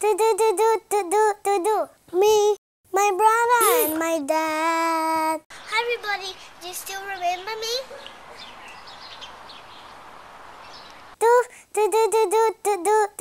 do do do do do do do do. Me, my brother, and my dad. Hi everybody, do you still remember me? Do do do do do do do.